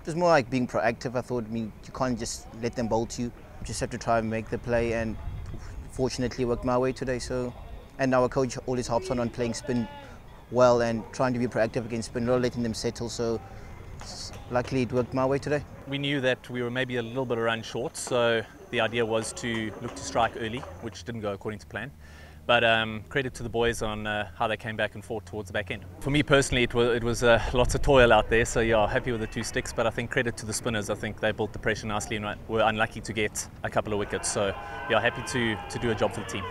It was more like being proactive. I thought, I mean, you can't just let them bowl to you. You just have to try and make the play, and fortunately worked my way today. So, and our coach always harps on on playing spin well and trying to be proactive against spin, not letting them settle. So, luckily it worked my way today. We knew that we were maybe a little bit run short, so the idea was to look to strike early, which didn't go according to plan. But um, credit to the boys on uh, how they came back and fought towards the back end. For me personally, it was, it was uh, lots of toil out there, so yeah, happy with the two sticks. But I think credit to the spinners. I think they built the pressure nicely and were unlucky to get a couple of wickets. So yeah, happy to, to do a job for the team.